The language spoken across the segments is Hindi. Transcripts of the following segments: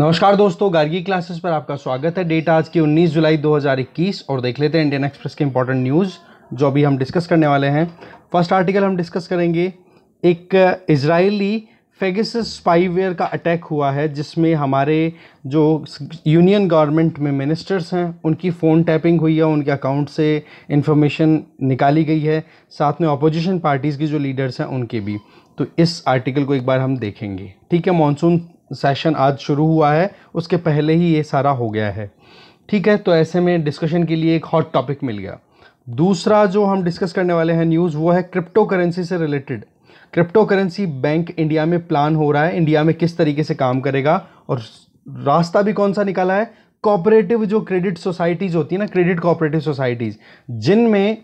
नमस्कार दोस्तों, गार्गी क्लासेस पर आपका स्वागत है। डेट आज की 19 जुलाई 2021 और देख लेते हैं इंडियन एक्सप्रेस के इंपॉर्टेंट न्यूज़ जो अभी हम डिस्कस करने वाले हैं। फ़र्स्ट आर्टिकल हम डिस्कस करेंगे, एक इजरायली फेगसिस स्पाईवेयर का अटैक हुआ है, जिसमें हमारे जो यूनियन गवर्नमेंट में मिनिस्टर्स हैं, उनकी फ़ोन टैपिंग हुई है, उनके अकाउंट से इंफॉर्मेशन निकाली गई है, साथ में अपोजिशन पार्टीज़ की जो लीडर्स हैं, उनके भी। तो इस आर्टिकल को एक बार हम देखेंगे। ठीक है मानसून सेशन आज शुरू हुआ है, उसके पहले ही ये सारा हो गया है। ठीक है तो ऐसे में डिस्कशन के लिए एक हॉट टॉपिक मिल गया। दूसरा जो हम डिस्कस करने वाले हैं न्यूज़ वो है क्रिप्टो करेंसी से related crypto currency bank India में प्लान हो रहा है इंडिया में किस तरीके से काम करेगा, और रास्ता भी कौन सा निकाला है? कॉपरेटिव जो क्रेडिट सोसाइटीज़ होती है ना क्रेडिट कॉपरेटिव सोसाइटीज़ जिनमें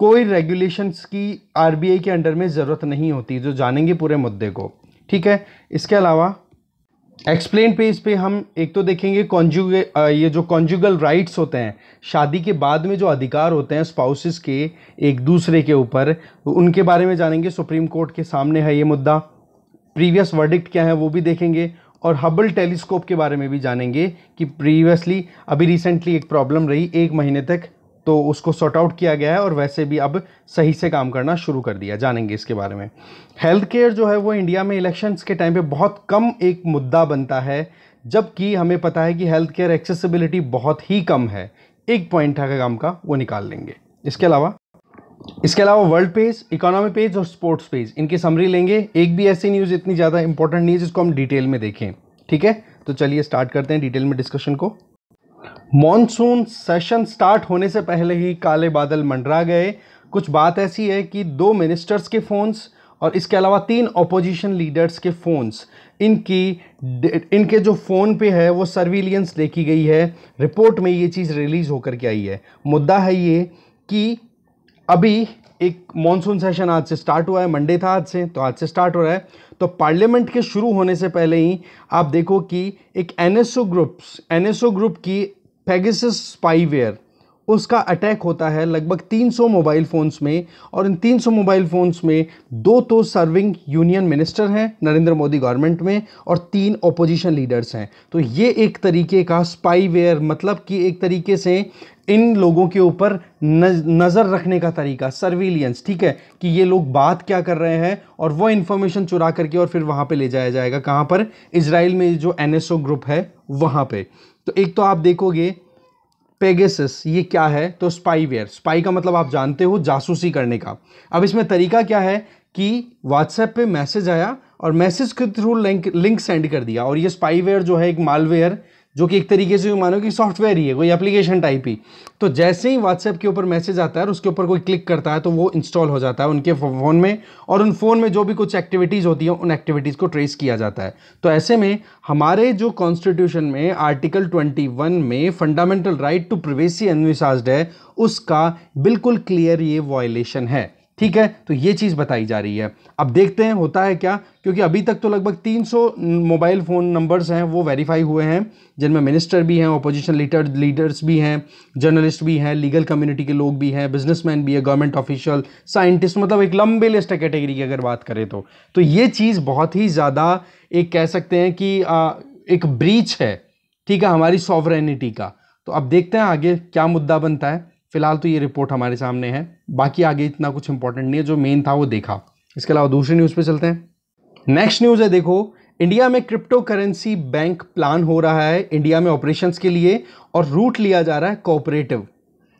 कोई रेगुलेशंस की आरबीआई के अंडर में ज़रूरत नहीं होती, जो जानेंगे पूरे मुद्दे को। ठीक है, इसके अलावा एक्सप्लेन पेज पे हम एक तो देखेंगे कॉन्जुगे ये जो कॉन्जुगल राइट्स होते हैं, शादी के बाद में जो अधिकार होते हैं स्पाउसेस के एक दूसरे के ऊपर, उनके बारे में जानेंगे, सुप्रीम कोर्ट के सामने है ये मुद्दा प्रीवियस वर्डिक्ट क्या है वो भी देखेंगे, और हबल टेलीस्कोप के बारे में भी जानेंगे कि प्रीवियसली अभी रिसेंटली एक प्रॉब्लम रही, एक महीने तक तो उसको सॉर्ट आउट किया गया है और वैसे भी अब सही से काम करना शुरू कर दिया, जानेंगे इसके बारे में। हेल्थ केयर जो है वो इंडिया में इलेक्शंस के टाइम पे बहुत कम एक मुद्दा बनता है, जबकि हमें पता है कि हेल्थ केयर एक्सेसिबिलिटी बहुत ही कम है। एक पॉइंट है काम का, वो निकाल लेंगे। इसके अलावा इसके अलावा वर्ल्ड पेज इकोनॉमी पेज और स्पोर्ट्स पेज इनकी समरी लेंगे। एक भी ऐसी न्यूज़ इतनी ज़्यादा इंपॉर्टेंट नहीं है जिसको हम डिटेल में देखें। ठीक है? तो चलिए स्टार्ट करते हैं डिटेल में डिस्कशन को। मॉनसून सेशन स्टार्ट होने से पहले ही काले बादल मंडरा गए। कुछ बात ऐसी है कि दो मिनिस्टर्स के फ़ोन्स और इसके अलावा तीन अपोजिशन लीडर्स के फ़ोन्स इनकी इनके जो फ़ोन पे है, वो सर्विलियंस देखी गई है। रिपोर्ट में ये चीज़ रिलीज़ होकर के आई है। मुद्दा है ये कि अभी एक मॉनसून सेशन आज से स्टार्ट हुआ है मंडे था आज से तो आज से स्टार्ट हो रहा है। तो पार्लियामेंट के शुरू होने से पहले ही आप देखो कि एक एनएसओ ग्रुप्स एनएसओ ग्रुप की पेगासस स्पाईवेयर उसका अटैक होता है लगभग 300 मोबाइल फ़ोन्स में और इन 300 मोबाइल फ़ोन्स में दो तो सर्विंग यूनियन मिनिस्टर हैं, नरेंद्र मोदी गवर्नमेंट में और तीन ओपोजिशन लीडर्स हैं। तो ये एक तरीके का स्पाईवेयर मतलब कि एक तरीके से इन लोगों के ऊपर नज़र रखने का तरीका सर्विलियंस ठीक है? कि ये लोग बात क्या कर रहे हैं और वो इन्फॉर्मेशन चुरा करके और फिर वहाँ पे ले जाया जाएगा। कहाँ पर? इसराइल में जो एनएसओ ग्रुप है, वहाँ पे। तो एक तो आप देखोगे पेगेसिस ये क्या है? तो स्पाईवेयर स्पाई का मतलब आप जानते हो, जासूसी करने का। अब इसमें तरीका क्या है कि व्हाट्सएप पे मैसेज आया और मैसेज के थ्रू लिंक लिंक सेंड कर दिया और ये स्पाईवेयर जो है, एक मालवेयर जो कि एक तरीके से मानो कि सॉफ्टवेयर ही है, कोई एप्लीकेशन टाइप ही। तो जैसे ही व्हाट्सएप के ऊपर मैसेज आता है और उसके ऊपर कोई क्लिक करता है तो वो इंस्टॉल हो जाता है उनके फ़ोन में और उन फ़ोन में जो भी कुछ एक्टिविटीज़ होती हैं, उन एक्टिविटीज़ को ट्रेस किया जाता है। तो ऐसे में हमारे जो कॉन्स्टिट्यूशन में आर्टिकल ट्वेंटी में fundamental right to privacy envisaged है, उसका बिल्कुल क्लियर ये वायलेशन है। ठीक है? तो ये चीज़ बताई जा रही है। अब देखते हैं होता है क्या? क्योंकि अभी तक तो लगभग 300 मोबाइल फ़ोन नंबर्स हैं वो वेरीफाई हुए हैं जिनमें मिनिस्टर भी हैं अपोजिशन लीडर लीडर्स भी हैं जर्नलिस्ट भी हैं लीगल कम्युनिटी के लोग भी हैं बिजनेसमैन भी है गवर्नमेंट ऑफिशियल साइंटिस्ट मतलब एक लंबे लिस्ट है कैटेगरी की अगर बात करें तो। तो ये चीज़ बहुत ही ज़्यादा एक कह सकते हैं कि आ, एक ब्रीच है ठीक है हमारी सॉवरेनिटी का। तो अब देखते हैं आगे क्या मुद्दा बनता है। फ़िलहाल तो ये रिपोर्ट हमारे सामने है। बाकी आगे इतना कुछ इंपॉर्टेंट नहीं है, जो मेन था वो देखा। इसके अलावा दूसरी न्यूज़ पे चलते हैं। नेक्स्ट न्यूज़ है, देखो इंडिया में क्रिप्टो करेंसी बैंक प्लान हो रहा है इंडिया में ऑपरेशंस के लिए और रूट लिया जा रहा है कोऑपरेटिव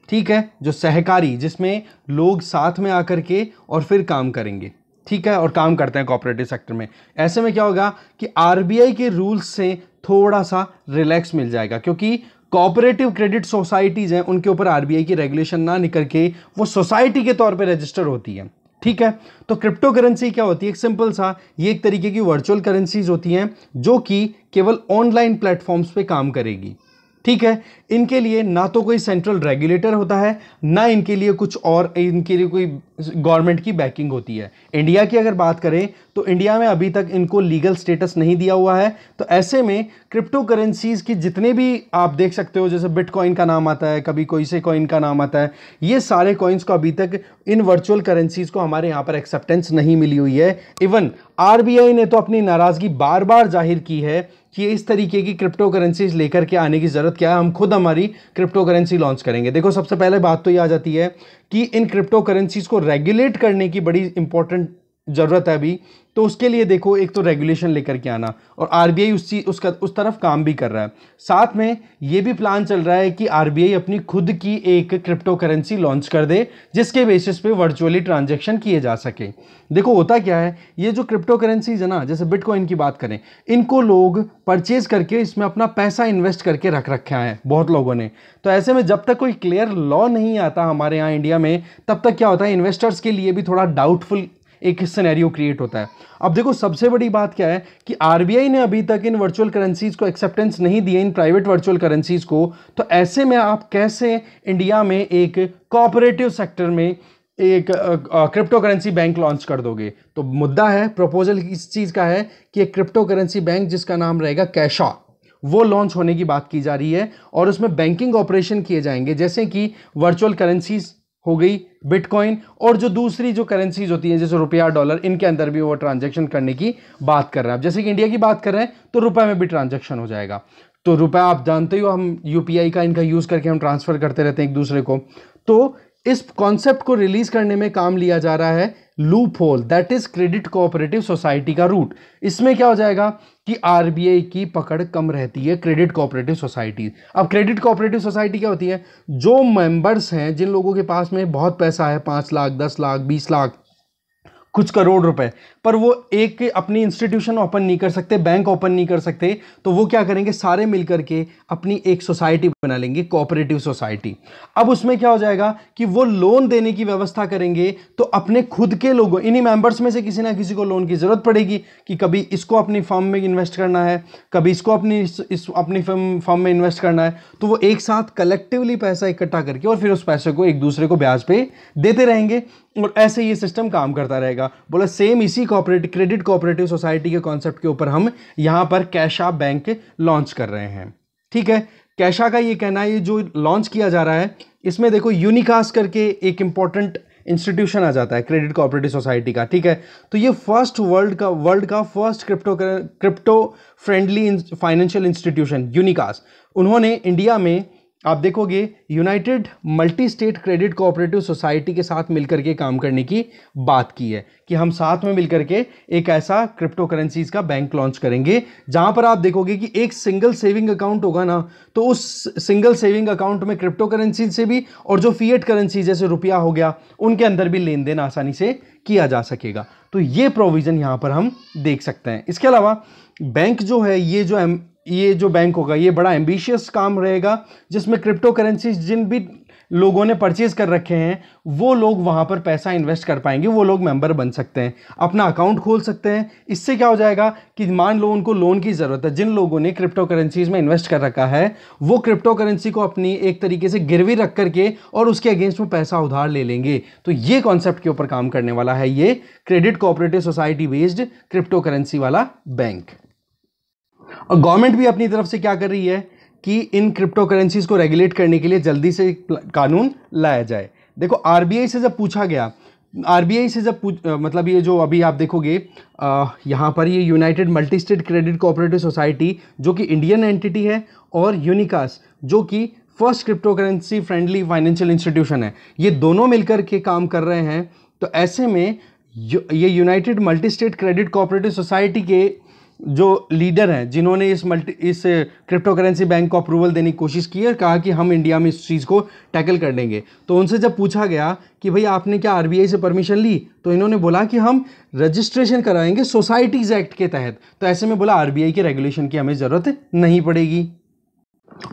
ठीक है? जो सहकारी, जिसमें लोग साथ में आकर के और फिर काम करेंगे। ठीक है? और काम करते हैं कोऑपरेटिव सेक्टर में। ऐसे में क्या होगा कि आरबीआई के रूल्स से थोड़ा सा रिलैक्स मिल जाएगा, क्योंकि कोऑपरेटिव क्रेडिट सोसाइटीज़ हैं, उनके ऊपर आरबीआई की रेगुलेशन ना निकल के वो सोसाइटी के तौर पे रजिस्टर होती है। ठीक है? तो क्रिप्टो करेंसी क्या होती है? एक सिंपल सा, ये एक तरीके की वर्चुअल करेंसीज होती हैं, जो कि केवल ऑनलाइन प्लेटफॉर्म्स पे काम करेगी। ठीक है? इनके लिए ना तो कोई सेंट्रल रेगुलेटर होता है, ना इनके लिए कुछ और, इनके लिए कोई गवर्नमेंट की बैकिंग होती है। इंडिया की अगर बात करें तो इंडिया में अभी तक इनको लीगल स्टेटस नहीं दिया हुआ है। तो ऐसे में क्रिप्टो करेंसीज की जितने भी आप देख सकते हो, जैसे बिटकॉइन का नाम आता है, कभी कोई से कॉइन का नाम आता है, ये सारे कॉइन्स को अभी तक इन वर्चुअल करेंसीज को हमारे यहाँ पर एक्सेप्टेंस नहीं मिली हुई है। इवन आरबीआई ने तो अपनी नाराज़गी बार बार ज़ाहिर की है कि इस तरीके की क्रिप्टो करेंसीज लेकर के आने की ज़रूरत क्या है? हम खुद हमारी क्रिप्टो करेंसी लॉन्च करेंगे। देखो, सबसे पहले बात तो ये आ जाती है कि इन क्रिप्टो करेंसीज को रेगुलेट करने की बड़ी इंपॉर्टेंट ज़रूरत है अभी। तो उसके लिए देखो, एक तो रेगुलेशन लेकर के आना और आरबीआई उस चीज़ उसका, उस तरफ़ काम भी कर रहा है। साथ में ये भी प्लान चल रहा है कि आरबीआई अपनी खुद की एक क्रिप्टो करेंसी लॉन्च कर दे, जिसके बेसिस पे वर्चुअली ट्रांजेक्शन किए जा सके। देखो, होता क्या है, ये जो क्रिप्टो करेंसीज है ना, जैसे बिटकॉइन की बात करें, इनको लोग परचेज करके इसमें अपना पैसा इन्वेस्ट करके रख रखा है, बहुत लोगों ने। तो ऐसे में जब तक कोई क्लियर लॉ नहीं आता हमारे यहाँ इंडिया में, तब तक क्या होता है इन्वेस्टर्स के लिए भी थोड़ा डाउटफुल एक सिनेरियो क्रिएट होता है। अब देखो, सबसे बड़ी बात क्या है कि आरबीआई ने अभी तक इन वर्चुअल करेंसीज को एक्सेप्टेंस नहीं दिए, इन प्राइवेट वर्चुअल करेंसीज को तो ऐसे में आप कैसे इंडिया में एक कोऑपरेटिव सेक्टर में एक क्रिप्टो करेंसी बैंक लॉन्च कर दोगे? तो मुद्दा है प्रपोजल इस चीज़ का है कि एक क्रिप्टो करेंसी बैंक जिसका नाम रहेगा कैशा वो लॉन्च होने की बात की जा रही है और उसमें बैंकिंग ऑपरेशन किए जाएँगे। जैसे कि वर्चुअल करेंसीज हो गई बिटकॉइन और जो दूसरी जो करेंसीज होती हैं, जैसे रुपया डॉलर इनके अंदर भी वो ट्रांजेक्शन करने की बात कर रहे हैं। आप जैसे कि इंडिया की बात कर रहे हैं तो रुपये में भी ट्रांजेक्शन हो जाएगा। तो रुपया आप जानते हो हम यूपीआई का, इनका यूज़ करके हम ट्रांसफ़र करते रहते हैं एक दूसरे को। तो इस कॉन्सेप्ट को रिलीज़ करने में काम लिया जा रहा है loophole that is credit cooperative society का रूट इसमें क्या हो जाएगा कि आरबीआई की पकड़ कम रहती है क्रेडिट कोऑपरेटिव सोसाइटी अब क्रेडिट कोऑपरेटिव सोसाइटी क्या होती है? जो मेंबर्स हैं, जिन लोगों के पास में बहुत पैसा है, पाँच लाख, दस लाख, बीस लाख कुछ करोड़ रुपए। पर वो एक अपनी इंस्टीट्यूशन ओपन नहीं कर सकते बैंक ओपन नहीं कर सकते तो वो क्या करेंगे? सारे मिलकर के अपनी एक सोसाइटी बना लेंगे कोऑपरेटिव सोसाइटी अब उसमें क्या हो जाएगा कि वो लोन देने की व्यवस्था करेंगे तो अपने खुद के लोगों इन्हीं मेंबर्स में से किसी ना किसी को लोन की ज़रूरत पड़ेगी कि कभी इसको अपनी फर्म में इन्वेस्ट करना है कभी इसको अपनी इस, इस अपनी फर्म फर्म में इन्वेस्ट करना है तो वो एक साथ कलेक्टिवली पैसा इकट्ठा करके और फिर उस पैसे को एक दूसरे को ब्याज पे देते रहेंगे। और ऐसे ये सिस्टम काम करता रहेगा। बोला सेम इसी कोऑपरेटिव क्रेडिट कोऑपरेटिव सोसाइटी के कॉन्सेप्ट के ऊपर हम यहाँ पर कैशा बैंक लॉन्च कर रहे हैं। ठीक है? कैशा का ये कहना है, ये जो लॉन्च किया जा रहा है, इसमें देखो यूनिकास करके एक इंपॉर्टेंट इंस्टीट्यूशन आ जाता है क्रेडिट कोऑपरेटिव सोसाइटी का। ठीक है? तो ये फ़र्स्ट वर्ल्ड का वर्ल्ड का first crypto crypto friendly financial institution Unicas उन्होंने इंडिया में आप देखोगे united multi state credit cooperative society के साथ मिलकर के काम करने की बात की है कि हम साथ में मिलकर के एक ऐसा क्रिप्टो करेंसीज का बैंक लॉन्च करेंगे, जहाँ पर आप देखोगे कि एक सिंगल सेविंग अकाउंट होगा ना तो उस सिंगल सेविंग अकाउंट में क्रिप्टो करेंसीज से भी और जो फीएट करेंसी जैसे रुपया हो गया, उनके अंदर भी लेन देन आसानी से किया जा सकेगा। तो ये प्रोविज़न यहाँ पर हम देख सकते हैं। इसके अलावा बैंक जो है, ये जो ये जो बैंक होगा, ये बड़ा एम्बिशियस काम रहेगा, जिसमें क्रिप्टो करेंसी जिन भी लोगों ने परचेज कर रखे हैं, वो लोग वहाँ पर पैसा इन्वेस्ट कर पाएँगे, वो लोग मेंबर बन सकते हैं। अपना अकाउंट खोल सकते हैं। इससे क्या हो जाएगा कि मान लो उनको लोन की ज़रूरत है, जिन लोगों ने क्रिप्टो करेंसीज में इन्वेस्ट कर रखा है, वो क्रिप्टो करेंसी को अपनी एक तरीके से गिरवी रख करके और उसके अगेंस्ट में पैसा उधार ले लेंगे। तो ये कॉन्सेप्ट के ऊपर काम करने वाला है ये credit cooperative society based crypto currency वाला बैंक और गवर्नमेंट भी अपनी तरफ़ से क्या कर रही है कि इन क्रिप्टो करेंसीज को रेगुलेट करने के लिए जल्दी से कानून लाया जाए। देखो आरबीआई से जब पूछा गया आरबीआई से जब पूछ मतलब ये जो अभी आप देखोगे यहाँ पर ये united multi state credit cooperative society जो कि इंडियन एंटिटी है, और यूनिकास जो कि first crypto currency friendly financial institution है। ये दोनों मिलकर के काम कर रहे हैं। तो ऐसे में ये united multi state credit cooperative society के जो लीडर हैं, जिन्होंने इस मल्टी इस क्रिप्टो करेंसी बैंक को अप्रूवल देने की कोशिश की है कहा कि हम इंडिया में इस चीज़ को टैकल कर देंगे। तो उनसे जब पूछा गया कि भाई आपने क्या आरबीआई से परमिशन ली तो इन्होंने बोला कि हम रजिस्ट्रेशन कराएँगे सोसाइटीज़ एक्ट के तहत। तो ऐसे में बोला आरबीआई के रेगुलेशन की हमें ज़रूरत नहीं पड़ेगी।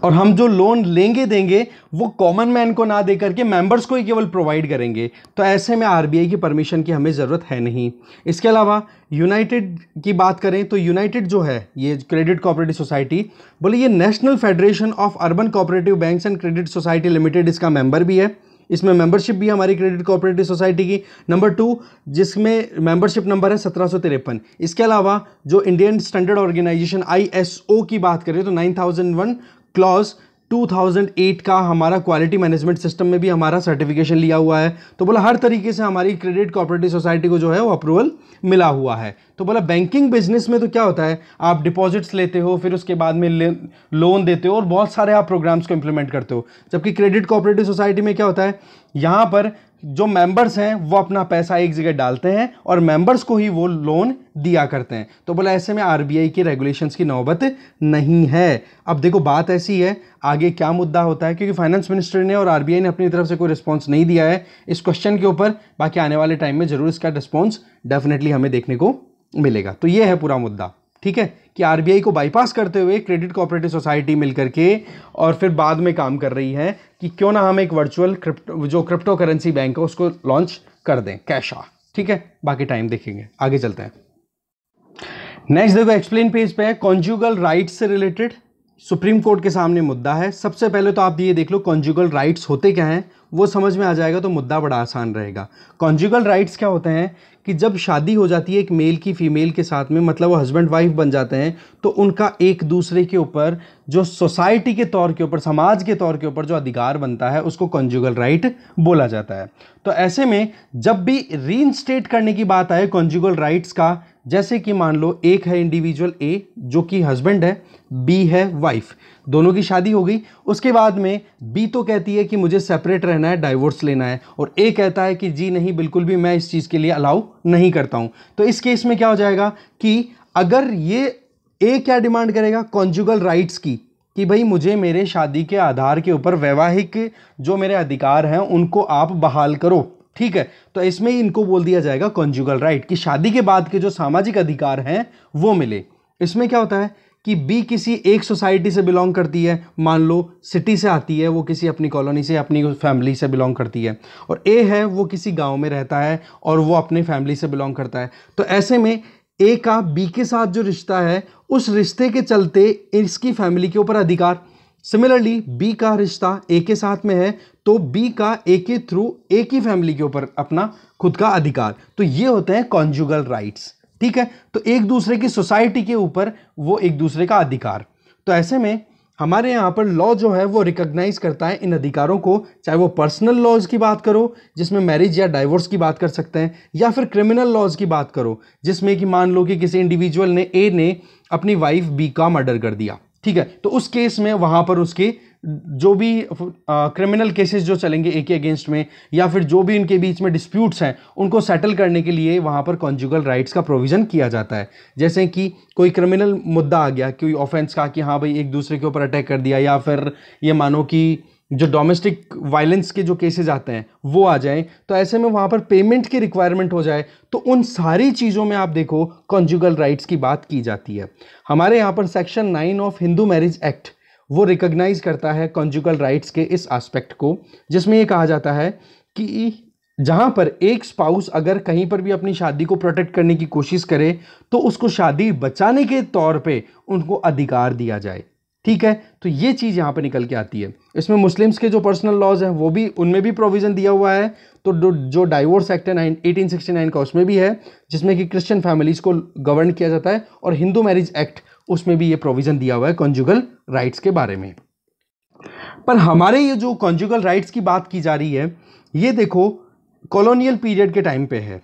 और हम जो लोन लेंगे देंगे, वो कॉमन मैन को ना दे करके मेंबर्स को ही केवल प्रोवाइड करेंगे। तो ऐसे में आरबीआई की परमिशन की हमें ज़रूरत है नहीं। इसके अलावा यूनाइटेड की बात करें तो यूनाइटेड जो है, ये क्रेडिट कोऑपरेटिव सोसाइटी बोले ये national federation of urban cooperative banks and credit society limited इसका मेंबर भी है। इसमें मेंबरशिप भी हमारी क्रेडिट कोऑपरेटिव सोसाइटी की। नंबर टू जिसमें मेंबरशिप नंबर है सत्रह सौ तिरपन। इसके अलावा, जो इंडियन स्टैंडर्ड ऑर्गेनाइजेशन आईएसओ की बात करें तो नाइन थाउज़ेंड वन क्लॉज 2008 का हमारा क्वालिटी मैनेजमेंट सिस्टम में भी हमारा सर्टिफिकेशन लिया हुआ है। तो बोला, हर तरीके से हमारी क्रेडिट कोऑपरेटिव सोसाइटी को जो है वो अप्रूवल मिला हुआ है। तो बोला बैंकिंग बिज़नेस में तो क्या होता है? आप डिपॉजिट्स लेते हो, फिर उसके बाद में लोन देते हो और बहुत सारे आप प्रोग्राम्स को इंप्लीमेंट करते हो। जबकि क्रेडिट कोऑपरेटिव सोसाइटी में क्या होता है? यहाँ पर जो मेंबर्स हैं, वो अपना पैसा एक जगह डालते हैं और मेंबर्स को ही वो लोन दिया करते हैं। तो बोला, ऐसे में आरबीआई के रेगुलेशंस की नौबत नहीं है। अब देखो, बात ऐसी है, आगे क्या मुद्दा होता है? क्योंकि फाइनेंस मिनिस्टर ने और आरबीआई ने अपनी तरफ़ से कोई रिस्पॉन्स नहीं दिया है इस क्वेश्चन के ऊपर। बाकी आने वाले टाइम में ज़रूर इसका रिस्पॉन्स डेफिनेटली हमें देखने को मिलेगा। तो ये है पूरा मुद्दा। ठीक है, कि आरबीआई को बाईपास करते हुए क्रेडिट कोऑपरेटिव सोसाइटी मिलकर के और फिर बाद में काम कर रही है कि क्यों ना हम एक वर्चुअल क्रिप्टो जो क्रिप्टो करेंसी बैंक है, उसको लॉन्च कर दें कैशा ठीक है, बाकी टाइम देखेंगे, आगे चलते हैं। नेक्स्ट देखो एक्सप्लेन पेज पे है कॉन्जुगल राइट्स से रिलेटेड सुप्रीम कोर्ट के सामने मुद्दा है। सबसे पहले तो आप ये देख लो कॉन्जुगल राइट्स होते क्या हैं, वो समझ में आ जाएगा तो मुद्दा बड़ा आसान रहेगा। कॉन्जुगल राइट्स क्या होते हैं कि जब शादी हो जाती है एक मेल की फीमेल के साथ में मतलब वो हस्बैंड वाइफ बन जाते हैं तो उनका एक दूसरे के ऊपर, जो सोसाइटी के तौर के ऊपर, समाज के तौर के ऊपर जो अधिकार बनता है, उसको कॉन्जुगल राइट बोला जाता है। तो ऐसे में जब भी री करने की बात आए कॉन्जुगल राइट्स का जैसे कि मान लो, एक है इंडिविजुअल ए जो कि हस्बैंड है बी है वाइफ दोनों की शादी हो गई। उसके बाद में बी तो कहती है कि मुझे सेपरेट रहना है डाइवोर्स लेना है और ए कहता है कि, जी नहीं, बिल्कुल भी मैं इस चीज़ के लिए अलाउ नहीं करता हूँ. तो इस केस में क्या हो जाएगा कि अगर ये ए क्या डिमांड करेगा? कॉन्जुगल राइट्स की, कि भाई मुझे मेरे शादी के आधार के ऊपर वैवाहिक जो मेरे अधिकार हैं, उनको आप बहाल करो। ठीक है? तो इसमें इनको बोल दिया जाएगा कॉन्जुगल राइट कि शादी के बाद के जो सामाजिक अधिकार हैं, वो मिले। इसमें क्या होता है कि बी किसी एक सोसाइटी से बिलोंग करती है, मान लो सिटी से आती है, वो किसी अपनी कॉलोनी से, अपनी फैमिली से बिलोंग करती है। और ए है, वो किसी गाँव में रहता है और वो अपनी फैमिली से बिलोंग करता है। तो ऐसे में ए का बी के साथ जो रिश्ता है, उस रिश्ते के चलते इसकी फैमिली के ऊपर अधिकार। सिमिलरली बी का रिश्ता ए के साथ में है तो बी का ए के थ्रू ए की फैमिली के ऊपर अपना खुद का अधिकार। तो ये होते हैं कॉन्जुगल राइट्स ठीक है? तो एक दूसरे की सोसाइटी के ऊपर वो एक दूसरे का अधिकार। तो ऐसे में हमारे यहाँ पर लॉ जो है, वो रिकॉग्नाइज करता है इन अधिकारों को। चाहे वो पर्सनल लॉज की बात करो, जिसमें मैरिज या डाइवोर्स की बात कर सकते हैं, या फिर क्रिमिनल लॉज की बात करो, जिसमें कि मान लो कि किसी इंडिविजुअल ने ए ने अपनी वाइफ बी का मर्डर कर दिया। ठीक है? तो उस केस में वहाँ पर उसके जो भी क्रिमिनल केसेस जो चलेंगे एक के अगेंस्ट में, या फिर जो भी इनके बीच में डिस्प्यूट्स हैं, उनको सेटल करने के लिए वहाँ पर कॉन्जुगल राइट्स का प्रोविज़न किया जाता है। जैसे कि कोई क्रिमिनल मुद्दा आ गया, कोई ऑफेंस का कि हाँ भाई एक दूसरे के ऊपर अटैक कर दिया, या फिर ये मानो कि जो डोमेस्टिक वायलेंस के जो केसेस आते हैं, वो आ जाएँ। तो ऐसे में वहाँ पर पेमेंट की रिक्वायरमेंट हो जाए तो उन सारी चीज़ों में आप देखो कॉन्जुगल राइट्स की बात की जाती है। हमारे यहाँ पर section nine of Hindu marriage act वो रिकॉग्नाइज करता है कॉन्जुगल राइट्स के इस आस्पेक्ट को, जिसमें ये कहा जाता है कि जहाँ पर एक स्पाउस अगर कहीं पर भी अपनी शादी को प्रोटेक्ट करने की कोशिश करे तो उसको शादी बचाने के तौर पे उनको अधिकार दिया जाए। ठीक है? तो ये चीज़ यहाँ पर निकल के आती है। इसमें मुस्लिम्स के जो पर्सनल लॉज हैं, वो भी, उनमें भी प्रोविज़न दिया हुआ है। तो जो डाइवोर्स एक्ट है एटीन नाइन का, उसमें भी है, जिसमें कि क्रिश्चियन फैमिलीज़ को गवर्न किया जाता है और हिंदू मैरिज एक्ट उसमें भी ये प्रोविज़न दिया हुआ है कॉन्जुगल राइट्स के बारे में। पर हमारे ये जो कॉन्जुगल राइट्स की बात की जा रही है, ये देखो कॉलोनियल पीरियड के टाइम पे है।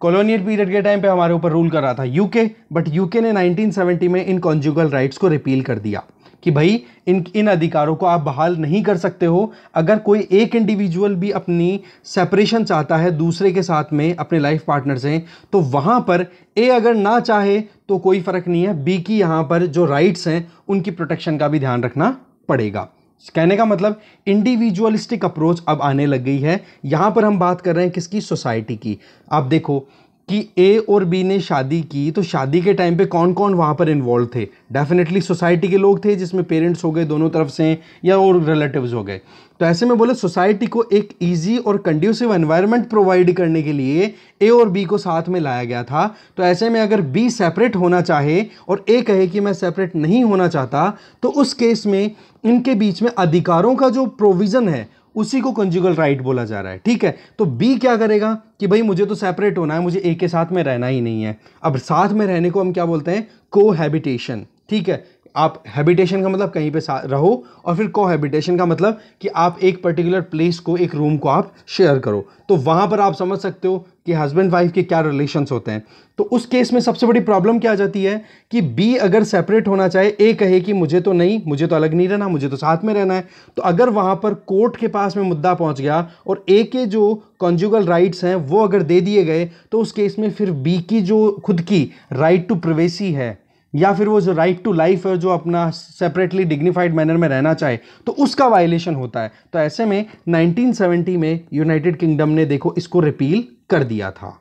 कॉलोनियल पीरियड के टाइम पे हमारे ऊपर रूल कर रहा था यूके बट यूके ने 1970 में इन कॉन्जुगल राइट्स को रिपील कर दिया। कि भाई, इन इन अधिकारों को आप बहाल नहीं कर सकते हो। अगर कोई एक इंडिविजुअल भी अपनी सेपरेशन चाहता है दूसरे के साथ में, अपने लाइफ पार्टनर से तो वहाँ पर ए अगर ना चाहे तो कोई फ़र्क नहीं है। बी की यहाँ पर जो राइट्स हैं, उनकी प्रोटेक्शन का भी ध्यान रखना पड़ेगा। कहने का मतलब इंडिविजुअलिस्टिक अप्रोच अब आने लग गई है। यहाँ पर हम बात कर रहे हैं किसकी? सोसाइटी की। आप देखो कि ए और बी ने शादी की तो शादी के टाइम पे कौन कौन वहाँ पर इन्वॉल्व थे? डेफिनेटली सोसाइटी के लोग थे, जिसमें पेरेंट्स हो गए, दोनों तरफ़ से, या और रिलेटिव्स हो गए। तो ऐसे में बोले सोसाइटी को एक इजी और कंड्यूसिव एनवायरनमेंट प्रोवाइड करने के लिए ए और बी को साथ में लाया गया था। तो ऐसे में अगर बी सेपरेट होना चाहे, और ए कहे कि मैं सेपरेट नहीं होना चाहता तो उस केस में इनके बीच में अधिकारों का जो प्रोविज़न है उसी को कंजुगल राइट बोला जा रहा है। ठीक है? तो बी क्या करेगा कि भाई मुझे तो सेपरेट होना है, मुझे ए के साथ में रहना ही नहीं है। अब साथ में रहने को हम क्या बोलते हैं? कोहैबिटेशन ठीक है? आप हैबिटेशन का मतलब कहीं पे रहो और फिर को हैबिटेशन का मतलब कि आप एक पर्टिकुलर प्लेस को, एक रूम को आप शेयर करो। तो वहाँ पर आप समझ सकते हो कि हस्बैंड वाइफ के क्या रिलेशंस होते हैं। तो उस केस में सबसे बड़ी प्रॉब्लम क्या आ जाती है कि बी अगर सेपरेट होना चाहे ए कहे कि मुझे तो नहीं, मुझे तो अलग नहीं रहना, मुझे तो साथ में रहना है। तो अगर वहाँ पर कोर्ट के पास में मुद्दा पहुँच गया और ए के जो कॉन्जुगल राइट्स हैं, वो अगर दे दिए गए तो उस केस में फिर बी की जो खुद की राइट टू प्रिवेसी है या फिर वो जो राइट टू लाइफ है, जो अपना सेपरेटली डिग्निफाइड मैनर में रहना चाहे तो उसका वायलेशन होता है। तो ऐसे में 1970 में यूनाइटेड किंगडम ने देखो इसको रिपील कर दिया था।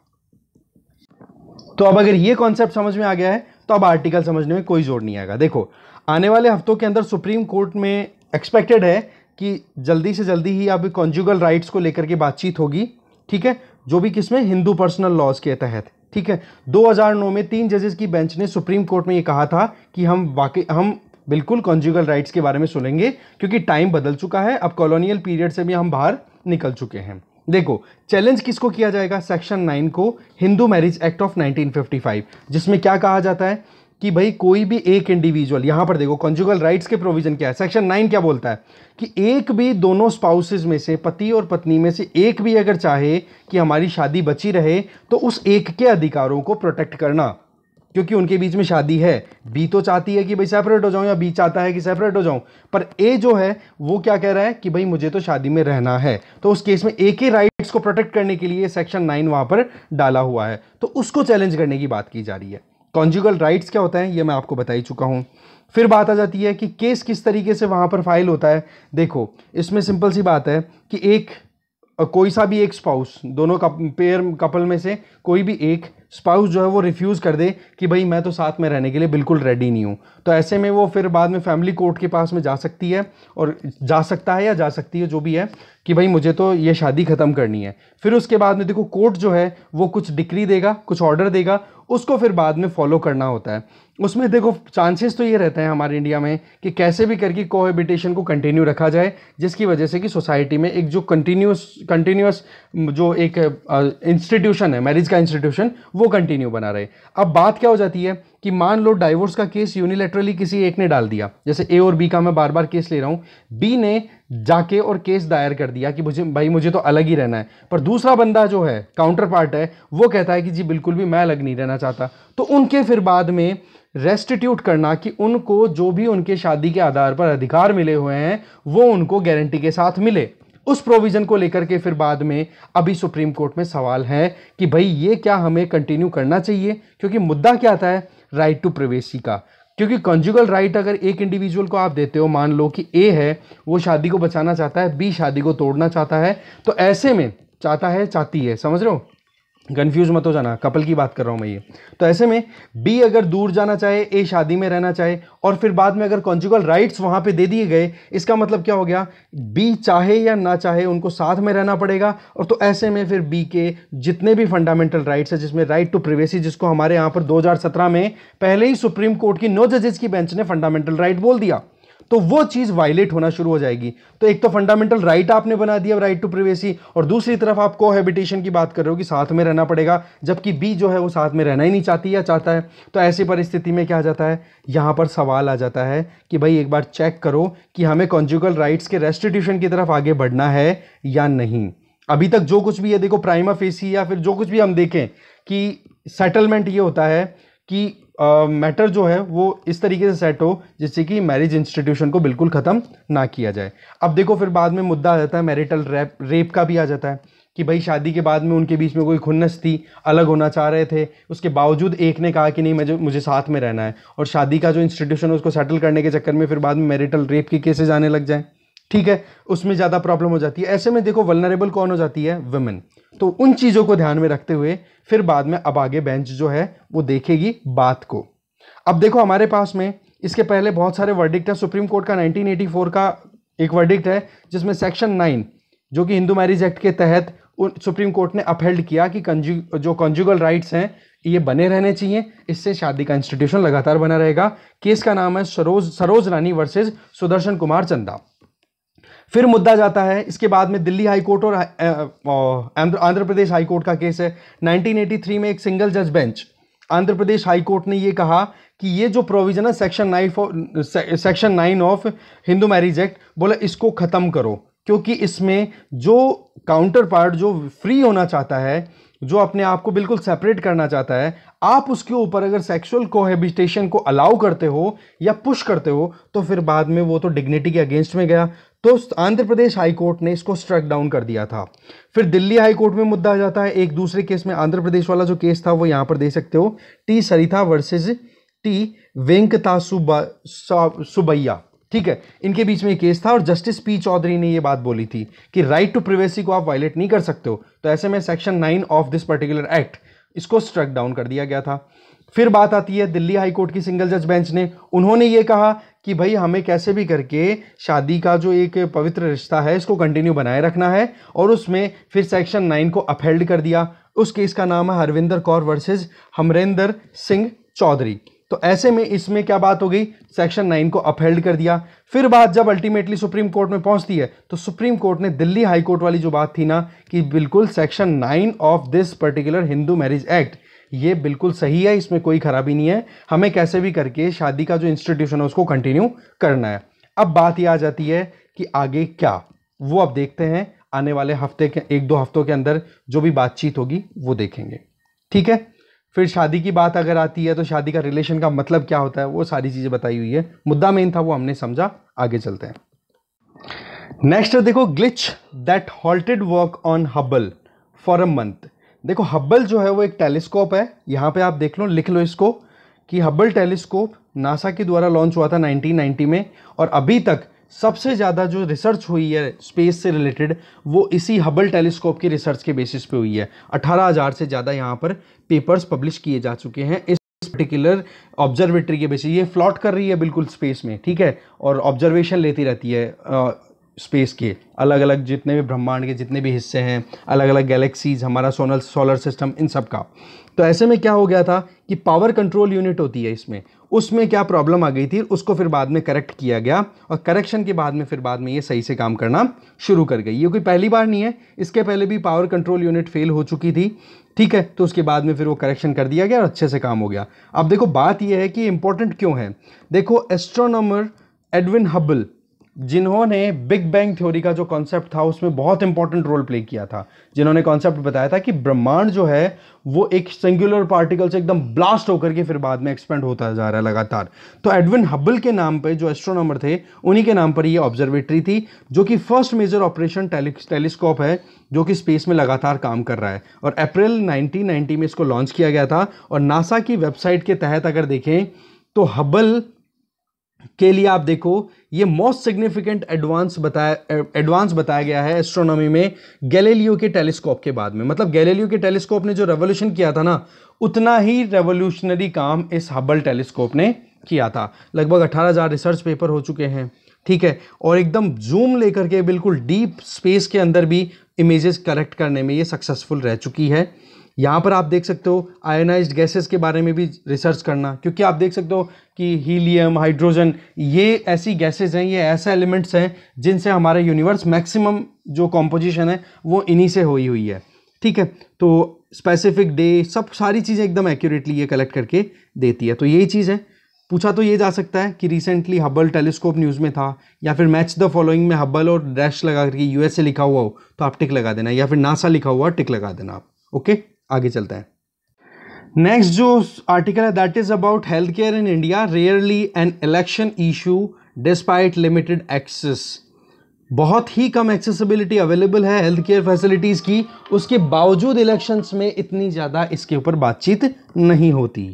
तो अब अगर ये कॉन्सेप्ट समझ में आ गया है तो अब आर्टिकल समझने में कोई ज़ोर नहीं आएगा। देखो, आने वाले हफ्तों के अंदर सुप्रीम कोर्ट में एक्सपेक्टेड है कि जल्दी से जल्दी ही अब कॉन्जुगल राइट्स को लेकर के बातचीत होगी, ठीक है? जो भी किसमें हिंदू पर्सनल लॉज के तहत। ठीक है? 2009 में तीन जजेस की बेंच ने सुप्रीम कोर्ट में ये कहा था कि हम वाकई, हम बिल्कुल कॉन्जुगल राइट्स के बारे में सुनेंगे, क्योंकि टाइम बदल चुका है, अब कॉलोनियल पीरियड से भी हम बाहर निकल चुके हैं। देखो चैलेंज किसको किया जाएगा? सेक्शन नाइन को हिंदू मैरिज एक्ट ऑफ़ 1955 जिसमें क्या कहा जाता है? कि भाई कोई भी एक इंडिविजुअल यहाँ पर देखो कॉन्जुगल राइट्स के प्रोविज़न क्या है? सेक्शन नाइन क्या बोलता है? कि एक भी दोनों स्पाउसेस में से, पति और पत्नी में से एक भी अगर चाहे कि हमारी शादी बची रहे तो उस एक के अधिकारों को प्रोटेक्ट करना। क्योंकि उनके बीच में शादी है। बी तो चाहती है कि भाई सेपरेट हो जाऊँ या बी चाहता है कि सेपरेट हो जाऊँ। पर ए जो है, वो क्या कह रहा है कि भाई मुझे तो शादी में रहना है। तो उस केस में ए के राइट्स को प्रोटेक्ट करने के लिए सेक्शन नाइन वहाँ पर डाला हुआ है। तो उसको चैलेंज करने की बात की जा रही है। कॉन्जुगल राइट्स क्या होता है ये मैं आपको बता ही चुका हूँ। फिर बात आ जाती है कि केस किस तरीके से वहाँ पर फ़ाइल होता है। देखो इसमें सिंपल सी बात है कि एक कोई सा भी एक स्पाउस दोनों कप, पेयर कपल में से कोई भी एक स्पाउस जो है वो रिफ्यूज़ कर दे कि भाई मैं तो साथ में रहने के लिए बिल्कुल रेडी नहीं हूँ। तो ऐसे में वो फिर बाद में फैमिली कोर्ट के पास में जा सकती है और जा सकता है या जा सकती है, जो भी है, कि भाई मुझे तो ये शादी ख़त्म करनी है। फिर उसके बाद में देखो कोर्ट जो है वो कुछ डिक्री देगा, कुछ ऑर्डर देगा, उसको फिर बाद में फॉलो करना होता है। उसमें देखो चांसेस तो ये रहते हैं हमारे इंडिया में कि कैसे भी करके कोहेबिटेशन को कंटिन्यू रखा जाए, जिसकी वजह से कि सोसाइटी में एक जो कंटिन्यूस कंटिन्यूस जो एक इंस्टीट्यूशन है मैरिज का इंस्टीट्यूशन वो कंटिन्यू बना रहे। अब बात क्या हो जाती है कि मान लो डाइवोर्स का केस यूनिलेटरली किसी एक ने डाल दिया। जैसे ए और बी का मैं बार बार केस ले रहा हूँ। बी ने जाके और केस दायर कर दिया कि मुझे, भाई मुझे तो अलग ही रहना है। पर दूसरा बंदा जो है काउंटर पार्ट है, वो कहता है कि जी बिल्कुल भी मैं अलग नहीं रहना चाहता। तो उनके फिर बाद में रेस्टिट्यूट करना कि उनको जो भी उनके शादी के आधार पर अधिकार मिले हुए हैं, वो उनको गारंटी के साथ मिले। उस प्रोविज़न को लेकर के फिर बाद में अभी सुप्रीम कोर्ट में सवाल है कि भाई, ये क्या हमें कंटिन्यू करना चाहिए? क्योंकि मुद्दा क्या आता है राइट टू प्रिवेसी का। क्योंकि कंजुगल राइट अगर एक इंडिविजुअल को आप देते हो, मान लो कि ए है, वो शादी को बचाना चाहता है बी शादी को तोड़ना चाहता है तो ऐसे में चाहता है, चाहती है, समझ रहे हो? कन्फ्यूज़ मत हो जाना कपल की बात कर रहा हूँ मैं ये। तो ऐसे में बी अगर दूर जाना चाहे ए शादी में रहना चाहे, और फिर बाद में अगर कॉन्जुगल राइट्स वहाँ पे दे दिए गए, इसका मतलब क्या हो गया? बी चाहे या ना चाहे, उनको साथ में रहना पड़ेगा, और तो ऐसे में फिर बी के जितने भी फंडामेंटल राइट्स है, जिसमें राइट टू प्रिवेसी जिसको हमारे यहाँ पर दो हज़ार सत्रह में पहले ही सुप्रीम कोर्ट की नो जजेस की बेंच ने फंडामेंटल राइट बोल दिया। तो वो चीज़ वायलेट होना शुरू हो जाएगी। तो एक तो फंडामेंटल राइट आपने बना दिया राइट टू प्रिवेसी और दूसरी तरफ़ आप कोहेबिटेशन की बात कर रहे हो कि साथ में रहना पड़ेगा, जबकि बी जो है वो साथ में रहना ही नहीं चाहती या चाहता है। तो ऐसी परिस्थिति में क्या आ जाता है? यहाँ पर सवाल आ जाता है कि भाई एक बार चेक करो कि हमें कॉन्जुगल राइट्स के रेस्टिट्यूशन की तरफ़ आगे बढ़ना है या नहीं। अभी तक जो कुछ भी है देखो प्राइमा फेसी या फिर जो कुछ भी हम देखें कि सेटलमेंट ये होता है कि मैटर जो है, वो इस तरीके से सेट हो, जिससे कि मैरिज इंस्टीट्यूशन को बिल्कुल ख़त्म ना किया जाए। अब देखो, फिर बाद में मुद्दा आ जाता है मैरिटल रेप रेप का भी आ जाता है, कि भाई शादी के बाद में उनके बीच में कोई खुन्नस थी, अलग होना चाह रहे थे, उसके बावजूद एक ने कहा कि नहीं, मुझे मुझे साथ में रहना है, और शादी का जो इंस्टीट्यूशन है, उसको सेटल करने के चक्कर में फिर बाद में मैरिटल रेप के केसेज आने लग जाए। ठीक है? उसमें ज़्यादा प्रॉब्लम हो जाती है। ऐसे में देखो वलनरेबल कौन हो जाती है? वुमेन तो उन चीज़ों को ध्यान में रखते हुए फिर बाद में अब आगे बेंच जो है, वो देखेगी बात को। अब देखो, हमारे पास में इसके पहले बहुत सारे वर्डिक्ट है। सुप्रीम कोर्ट का 1984 का एक वर्डिक्ट है, जिसमें सेक्शन नाइन जो कि हिंदू मैरिज एक्ट के तहत सुप्रीम कोर्ट ने अपहेल्ड किया कि कंजू जो कंजुगल राइट्स हैं, ये बने रहने चाहिए। इससे शादी का इंस्टीट्यूशन लगातार बना रहेगा। केस का नाम है सरोज सरोज रानी वर्सेज सुदर्शन कुमार चंदा। फिर मुद्दा जाता है, इसके बाद में दिल्ली हाई कोर्ट और आंध्र प्रदेश हाई कोर्ट का केस है। 1983 में एक सिंगल जज bench. Andhra Pradesh high court ने यह कहा कि ये जो प्रोविज़न है section nine section nine of Hindu marriage act बोला, इसको ख़त्म करो, क्योंकि इसमें जो काउंटर पार्ट जो फ्री होना चाहता है, जो अपने आप को बिल्कुल सेपरेट करना चाहता है, आप उसके ऊपर अगर सेक्सुअल कोहेबिटेशन को अलाउ करते हो या पुश करते हो तो फिर बाद में वो तो डिग्निटी के अगेंस्ट में गया। तो आंध्र प्रदेश हाई कोर्ट ने इसको स्ट्रक डाउन कर दिया था। फिर दिल्ली हाई कोर्ट में मुद्दा आ जाता है, एक दूसरे केस में आंध्र प्रदेश वाला जो केस था, वो यहाँ पर दे सकते हो। T Sarita versus T Venkata Subbaiah. ठीक है, इनके बीच में केस था और जस्टिस पी चौधरी ने ये बात बोली थी कि राइट टू प्रिवेसी को आप वायलेट नहीं कर सकते हो। तो ऐसे में section nine of this particular act इसको स्ट्रक डाउन कर दिया गया था। फिर बात आती है दिल्ली हाई कोर्ट की सिंगल जज बेंच ने। उन्होंने ये कहा कि भाई हमें कैसे भी करके शादी का जो एक पवित्र रिश्ता है, इसको कंटिन्यू बनाए रखना है और उसमें फिर सेक्शन नाइन को अपहेल्ड कर दिया। उस केस का नाम है हरविंदर कौर वर्सेज हमरेंदर सिंह चौधरी। तो ऐसे में इसमें क्या बात हो गई? सेक्शन नाइन को अपहेल्ड कर दिया। फिर बात जब अल्टीमेटली सुप्रीम कोर्ट में पहुँचती है तो सुप्रीम कोर्ट ने दिल्ली हाई कोर्ट वाली जो बात थी ना, कि बिल्कुल section nine of this particular Hindu marriage act ये बिल्कुल सही है, इसमें कोई खराबी नहीं है। हमें कैसे भी करके शादी का जो इंस्टीट्यूशन है, उसको कंटिन्यू करना है। अब बात ये आ जाती है कि आगे क्या। वो अब देखते हैं, आने वाले हफ़्ते के, एक दो हफ्तों के अंदर जो भी बातचीत होगी, वो देखेंगे। ठीक है? फिर शादी की बात अगर आती है तो शादी का रिलेशन का मतलब क्या होता है, वो सारी चीज़ें बताई हुई है। मुद्दा मेन था, वो हमने समझा। आगे चलते हैं। नेक्स्ट देखो glitch that halted work on Hubble for a month देखो हब्बल जो है वो एक टेलीस्कोप है। यहाँ पे आप देख लो, लिख लो इसको कि हब्बल टेलीस्कोप नासा के द्वारा लॉन्च हुआ था 1990 में और अभी तक सबसे ज़्यादा जो रिसर्च हुई है स्पेस से रिलेटेड वो इसी हबल टेलीस्कोप की रिसर्च के बेसिस पे हुई है। अठारह हज़ार से ज़्यादा यहाँ पर पेपर्स पब्लिश किए जा चुके हैं इस पर्टिकुलर ऑब्जर्वेटरी के बेसिस ये फ्लॉट कर रही है बिल्कुल स्पेस में, ठीक है? और ऑब्जर्वेशन लेती रहती है स्पेस के अलग अलग जितने भी ब्रह्मांड के जितने भी हिस्से हैं अलग अलग गैलेक्सीज हमारा सोनल सोलर सिस्टम इन सब का। तो ऐसे में क्या हो गया था कि पावर कंट्रोल यूनिट होती है इसमें। उसमें क्या प्रॉब्लम आ गई थी? उसको फिर बाद में करेक्ट किया गया और करेक्शन के बाद में फिर बाद में ये सही से काम करना शुरू कर गई। ये कोई पहली बार नहीं है। इसके पहले भी पावर कंट्रोल यूनिट फेल हो चुकी थी। ठीक है तो उसके बाद में फिर वो करेक्शन कर दिया गया और अच्छे से काम हो गया। अब देखो, बात यह है कि इंपॉर्टेंट क्यों है? देखो एस्ट्रोनॉमर एडविन हबल जिन्होंने बिग बैंग थ्योरी का जो कॉन्सेप्ट था, उसमें बहुत इंपॉर्टेंट रोल प्ले किया था। जिन्होंने कॉन्सेप्ट बताया था कि ब्रह्मांड जो है, वो एक सिंगुलर पार्टिकल से एकदम ब्लास्ट होकर के फिर बाद में एक्सपेंड होता जा रहा है लगातार। तो एडविन हब्बल के नाम पे जो एस्ट्रोनॉमर थे, उन्हीं के नाम पर ये ऑब्जर्वेटरी थी, जो कि फ़र्स्ट मेजर ऑपरेशन टेलीस्कोप है, जो कि स्पेस में लगातार काम कर रहा है। और अप्रैल 1990 में इसको लॉन्च किया गया था, और नासा की वेबसाइट के तहत अगर देखें तो हबल के लिए आप देखो, ये मोस्ट सिग्निफिकेंट एडवांस बताया एडवांस बताया गया है एस्ट्रोनॉमी में गैलीलियो के टेलीस्कोप के बाद में। मतलब गैलीलियो के टेलीस्कोप ने जो रेवोल्यूशन किया था ना, उतना ही रेवोल्यूशनरी काम इस हबल टेलीस्कोप ने किया था। लगभग अठारह हज़ार रिसर्च पेपर हो चुके हैं, ठीक है? और एकदम जूम लेकर के बिल्कुल डीप स्पेस के अंदर भी इमेजेस कलेक्ट करने में ये सक्सेसफुल रह चुकी है। यहाँ पर आप देख सकते हो आयोनाइज्ड गैसेस के बारे में भी रिसर्च करना, क्योंकि आप देख सकते हो कि हीलियम हाइड्रोजन ये ऐसी गैसेस हैं, ये ऐसे एलिमेंट्स हैं जिनसे हमारे यूनिवर्स मैक्सिमम जो कॉम्पोजिशन है, वो इन्हीं से हुई हुई है। ठीक है तो स्पेसिफिक डे सब सारी चीज़ें एकदम एक्यूरेटली ये कलेक्ट करके देती है। तो यही चीज़ है। पूछा तो ये जा सकता है कि रिसेंटली हब्बल टेलीस्कोप न्यूज़ में था, या फिर मैच द फॉलोइंग में हब्बल और डैश लगा करके यूएसए लिखा हुआ हो तो आप टिक लगा देना, या फिर नासा लिखा हुआ टिक लगा देना आप। ओके आगे चलते हैं। नेक्स्ट जो आर्टिकल है that is about health care in India rarely an election issue despite limited access बहुत ही कम एक्सेसिबिलिटी अवेलेबल है हेल्थ केयर फैसिलिटीज़ की। उसके बावजूद इलेक्शंस में इतनी ज़्यादा इसके ऊपर बातचीत नहीं होती।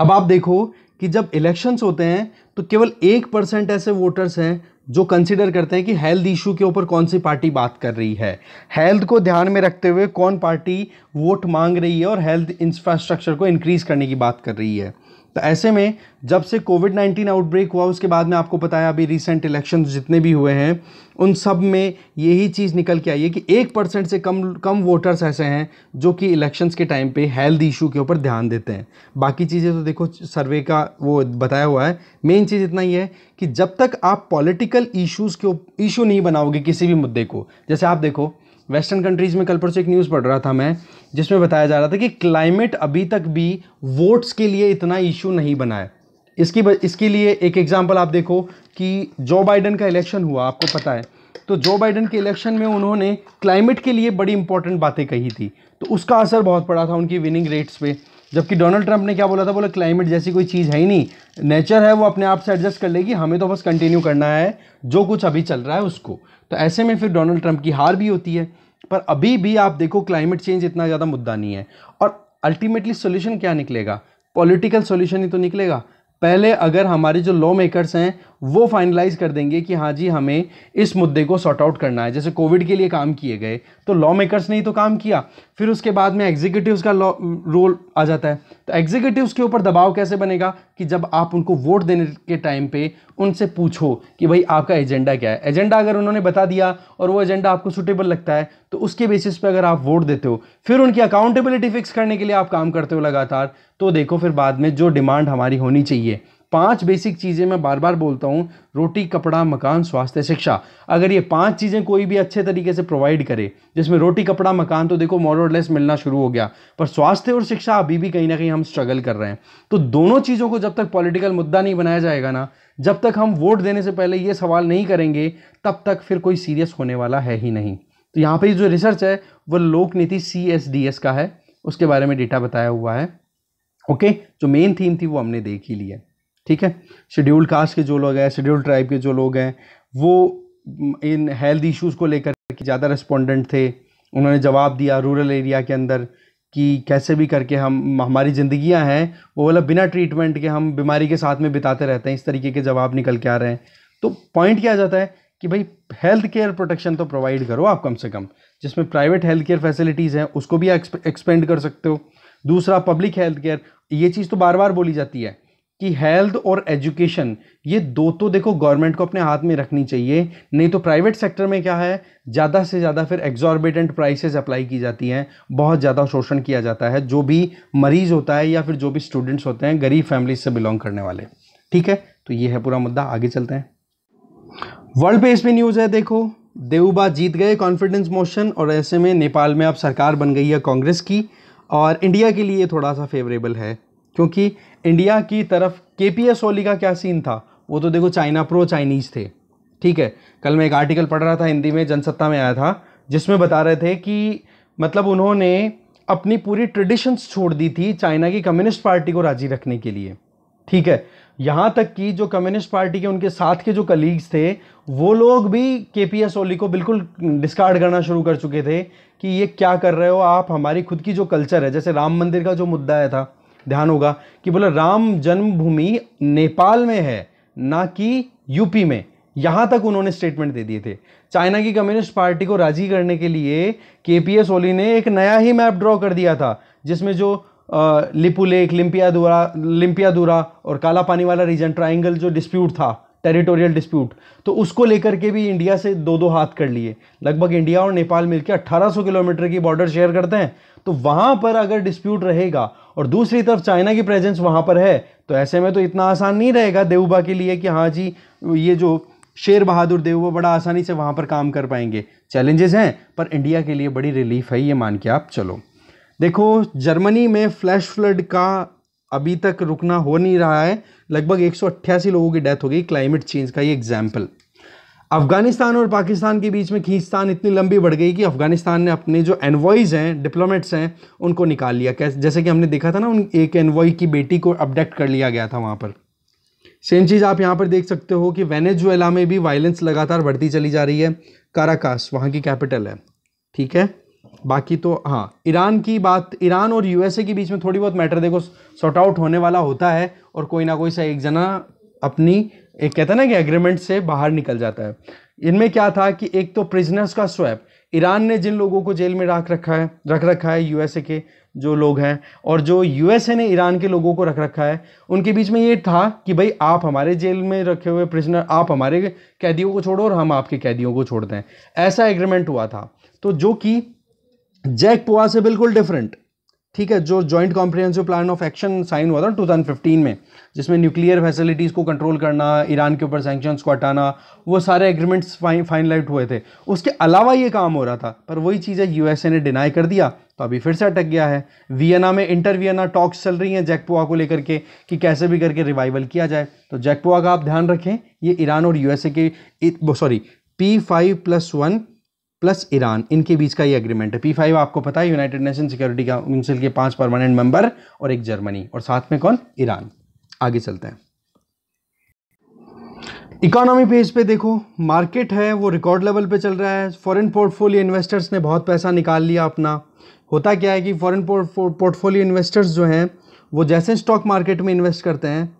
अब आप देखो कि जब इलेक्शंस होते हैं तो केवल एक परसेंट ऐसे वोटर्स हैं जो कंसिडर करते हैं कि हेल्थ इशू के ऊपर कौन सी पार्टी बात कर रही है। हेल्थ को ध्यान में रखते हुए कौन पार्टी वोट मांग रही है और हेल्थ इंफ्रास्ट्रक्चर को इंक्रीज करने की बात कर रही है। तो ऐसे में जब से कोविड नाइन्टीन आउटब्रेक हुआ, उसके बाद में आपको पता है अभी रिसेंट इलेक्शन जितने भी हुए हैं, उन सब में यही चीज़ निकल के आई है कि एक परसेंट से कम कम वोटर्स ऐसे हैं जो कि इलेक्शंस के टाइम पे हेल्थ इशू के ऊपर ध्यान देते हैं। बाकी चीज़ें तो देखो सर्वे का वो बताया हुआ है। मेन चीज़ इतना ही है कि जब तक आप पॉलिटिकल इशूज़ के इशू नहीं बनाओगे किसी भी मुद्दे को, जैसे आप देखो वेस्टर्न कंट्रीज़ में कल परसों एक न्यूज़ पढ़ रहा था मैं, जिसमें बताया जा रहा था कि क्लाइमेट अभी तक भी वोट्स के लिए इतना इशू नहीं बना है। इसकी इसके लिए एक एग्ज़ाम्पल आप देखो कि जो बाइडन का इलेक्शन हुआ, आपको पता है। तो जो बाइडन के इलेक्शन में उन्होंने क्लाइमेट के लिए बड़ी इंपॉर्टेंट बातें कही थी। तो उसका असर बहुत पड़ा था उनकी विनिंग रेट्स पे। जबकि डोनाल्ड ट्रंप ने क्या बोला था? बोला, क्लाइमेट जैसी कोई चीज़ है ही नहीं। नेचर है, वो अपने आप से एडजस्ट कर लेगी। हमें तो बस कंटिन्यू करना है। जो कुछ अभी चल रहा है, उसको। तो ऐसे में फिर डोनाल्ड ट्रंप की हार भी होती है। पर अभी भी आप देखो, क्लाइमेट चेंज इतना ज़्यादा मुद्दा नहीं है। और अल्टीमेटली सोल्यूशन क्या निकलेगा? पॉलिटिकल सोल्यूशन ही तो निकलेगा। पहले अगर हमारे जो लॉ मेकर्स हैं वो फाइनलाइज कर देंगे कि हाँ जी, हमें इस मुद्दे को सॉर्ट आउट करना है। जैसे कोविड के लिए काम किए गए तो लॉ मेकर्स ने ही तो काम किया। फिर उसके बाद में एग्जीक्यूटिव्स का लॉ रोल आ जाता है। तो एग्जीक्यूटिव्स के ऊपर दबाव कैसे बनेगा कि जब आप उनको वोट देने के टाइम पे उनसे पूछो कि भाई आपका एजेंडा क्या है? एजेंडा अगर उन्होंने बता दिया और वो एजेंडा आपको सुटेबल लगता है तो उसके बेसिस पे अगर आप वोट देते हो, फिर उनकी अकाउंटेबिलिटी फिक्स करने के लिए आप काम करते हो लगातार तो देखो फिर बाद में जो डिमांड हमारी होनी चाहिए। पाँच बेसिक चीज़ें मैं बार बार बोलता हूँ, रोटी, कपड़ा, मकान, स्वास्थ्य, शिक्षा। अगर ये पाँच चीज़ें कोई भी अच्छे तरीके से प्रोवाइड करे, जिसमें रोटी, कपड़ा, मकान तो देखो मोर लेस मिलना शुरू हो गया। पर स्वास्थ्य और शिक्षा अभी भी कहीं ना कहीं हम स्ट्रगल कर रहे हैं। तो दोनों चीज़ों को जब तक पॉलिटिकल मुद्दा नहीं बनाया जाएगा ना, जब तक हम वोट देने से पहले ये सवाल नहीं करेंगे, तब तक फिर कोई सीरियस होने वाला है ही नहीं। तो यहाँ पर जो रिसर्च है, वो लोक नीति सी का है, उसके बारे में डेटा बताया हुआ है। ओके जो मेन थीम थी, वो हमने देख ही लिया ठीक है? शेड्यूल्ड कास्ट के जो लोग हैं शेड्यूल ट्राइब के जो लोग हैं, वो इन हेल्थ इश्यूज़ को लेकर के ज़्यादा रिस्पोंडेंट थे। उन्होंने जवाब दिया रूरल एरिया के अंदर कि कैसे भी करके हम, हमारी ज़िंदगियाँ हैं, वो बोला बिना ट्रीटमेंट के हम बीमारी के साथ में बिताते रहते हैं, इस तरीके के जवाब निकल के आ रहे हैं। तो पॉइंट क्या जाता है कि भाई हेल्थ केयर प्रोटेक्शन तो प्रोवाइड करो आप कम से कम, जिसमें प्राइवेट हेल्थ केयर फैसिलिटीज़ हैं, उसको भी एक्सपेंड कर सकते हो। दूसरा पब्लिक हेल्थ केयर ये चीज़ तो बार बार बोली जाती है। कि हेल्थ और एजुकेशन ये दो तो देखो गवर्नमेंट को अपने हाथ में रखनी चाहिए। नहीं तो प्राइवेट सेक्टर में क्या है? ज़्यादा से ज़्यादा फिर एग्जॉर्बिटेंट प्राइसेस अप्लाई की जाती हैं। बहुत ज़्यादा शोषण किया जाता है। जो भी मरीज़ होता है या फिर जो भी स्टूडेंट्स होते हैं, गरीब फैमिली से बिलोंग करने वाले। ठीक है? तो ये है पूरा मुद्दा। आगे चलते हैं। वर्ल्ड पे इसमें न्यूज़ है, देखो। देवबा जीत गए कॉन्फिडेंस मोशन और ऐसे में नेपाल में अब सरकार बन गई है कांग्रेस की। और इंडिया के लिए थोड़ा सा फेवरेबल है। क्योंकि इंडिया की तरफ़ के पी एस ओली का क्या सीन था? वो तो देखो चाइना प्रो चाइनीज़ थे। ठीक है? कल मैं एक आर्टिकल पढ़ रहा था हिंदी में, जनसत्ता में आया था, जिसमें बता रहे थे कि मतलब उन्होंने अपनी पूरी ट्रेडिशंस छोड़ दी थी चाइना की कम्युनिस्ट पार्टी को राज़ी रखने के लिए। ठीक है? यहाँ तक कि जो कम्युनिस्ट पार्टी के उनके साथ के जो कलीग्स थे, वो लोग भी के पी एस ओली को बिल्कुल डिस्कार्ड करना शुरू कर चुके थे कि ये क्या कर रहे हो? आप, हमारी खुद की जो कल्चर है, जैसे राम मंदिर का जो मुद्दा है था ध्यान होगा कि बोला, राम जन्मभूमि नेपाल में है, ना कि यूपी में। यहाँ तक उन्होंने स्टेटमेंट दे दिए थे। चाइना की कम्युनिस्ट पार्टी को राज़ी करने के लिए के पी एस ओली ने एक नया ही मैप ड्रॉ कर दिया था, जिसमें जो लिपू लेक, लिम्पियादुरा लिम्पियादुरा और काला पानी वाला रीजन ट्राइंगल जो डिस्प्यूट था टेरिटोरियल डिस्प्यूट तो उसको लेकर के भी इंडिया से दो दो हाथ कर लिए। लगभग इंडिया और नेपाल मिलकर 1800 किलोमीटर की बॉर्डर शेयर करते हैं। तो वहाँ पर अगर डिस्प्यूट रहेगा और दूसरी तरफ़ चाइना की प्रेजेंस वहाँ पर है तो ऐसे में तो इतना आसान नहीं रहेगा देवबा के लिए कि हाँ जी, ये जो शेर बहादुर देवबा बड़ा आसानी से वहाँ पर काम कर पाएँगे। चैलेंजेस हैं, पर इंडिया के लिए बड़ी रिलीफ है ये मान के आप चलो। देखो जर्मनी में फ्लैश फ्लड का अभी तक रुकना हो नहीं रहा है। लगभग एक सौ अट्ठासी लोगों की डेथ हो गई क्लाइमेट चेंज का ये एग्ज़ाम्पल अफ़गानिस्तान और पाकिस्तान के बीच में खींचतान इतनी लंबी बढ़ गई कि अफ़गानिस्तान ने अपने जो एनवॉयज़ हैं डिप्लोमेट्स हैं, उनको निकाल लिया। कैसे, जैसे कि हमने देखा था ना, उन एक एनवॉय की बेटी को अपडेक्ट कर लिया गया था वहाँ पर। सेम चीज़ आप यहाँ पर देख सकते हो कि वेनेजुएला में भी वायलेंस लगातार बढ़ती चली जा रही है। काराकास वहाँ की कैपिटल है। ठीक है? बाकी तो हाँ ईरान की बात, ईरान और यूएसए के बीच में थोड़ी बहुत मैटर देखो, सॉर्ट आउट होने वाला होता है और कोई ना कोई सा एक जना अपनी, एक कहता ना कि एग्रीमेंट से बाहर निकल जाता है। इनमें क्या था कि एक तो प्रिजनर्स का स्वैप ईरान ने जिन लोगों को जेल में रख रखा है, रख रखा है, यूएसए के जो लोग हैं, और जो यूएसए ने ईरान के लोगों को रख रखा है, उनके बीच में ये था कि भाई आप हमारे जेल में रखे हुए प्रिजनर आप हमारे कैदियों को छोड़ो और हम आपके कैदियों को छोड़ते हैं ऐसा एग्रीमेंट हुआ था। तो जो कि जैक पुआ से बिल्कुल डिफरेंट ठीक है, जो joint comprehensive plan of action sign हुआ था 2015 में, जिसमें न्यूक्लियर फैसिलिटीज़ को कंट्रोल करना ईरान के ऊपर सैंक्शंस को हटाना, वो सारे एग्रीमेंट्स फाइनलाइट हुए थे। उसके अलावा ये काम हो रहा था, पर वही चीज़ है यूएसए ने डिनाई कर दिया तो अभी फिर से अटक गया है। वियना में इंटर वियना टॉक्स चल रही हैं जैकपोआ को लेकर के, कि कैसे भी करके रिवाइवल किया जाए। तो जैकपोआ का आप ध्यान रखें, ये ईरान और यूएसए के sorry P five plus one plus Iran, इनके बीच का ये एग्रीमेंट है। पी फाइव आपको पता है यूनाइटेड नेशन सिक्योरिटी काउंसिल के पाँच परमानेंट मेंबर और एक जर्मनी और साथ में कौन? ईरान। आगे चलते हैं। इकोनॉमी पेज पे देखो मार्केट है, वो रिकॉर्ड लेवल पे चल रहा है। फॉरेन पोर्टफोलियो इन्वेस्टर्स ने बहुत पैसा निकाल लिया अपना। होता क्या है कि फॉरेन पोर्टफोलियो इन्वेस्टर्स जो हैं, वो जैसे स्टॉक मार्केट में इन्वेस्ट करते हैं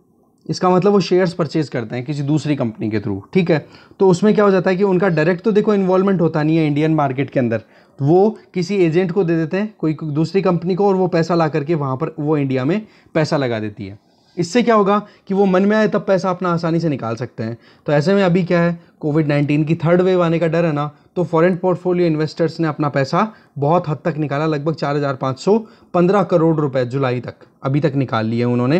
इसका मतलब वो शेयर्स परचेज करते हैं किसी दूसरी कंपनी के थ्रू ठीक है? तो उसमें क्या हो जाता है कि उनका डायरेक्ट तो देखो इन्वॉल्वमेंट होता नहीं है इंडियन मार्केट के अंदर। वो किसी एजेंट को दे देते हैं, कोई दूसरी कंपनी को और वो पैसा ला करके वहाँ पर वो इंडिया में पैसा लगा देती है। इससे क्या होगा कि वो मन में आए तब पैसा अपना आसानी से निकाल सकते हैं। तो ऐसे में अभी क्या है कोविड नाइन्टीन की थर्ड वेव आने का डर है ना तो फॉरेन पोर्टफोलियो इन्वेस्टर्स ने अपना पैसा बहुत हद तक निकाला, लगभग चार हज़ार पाँच सौ पंद्रह करोड़ रुपए जुलाई तक, अभी तक निकाल लिए उन्होंने।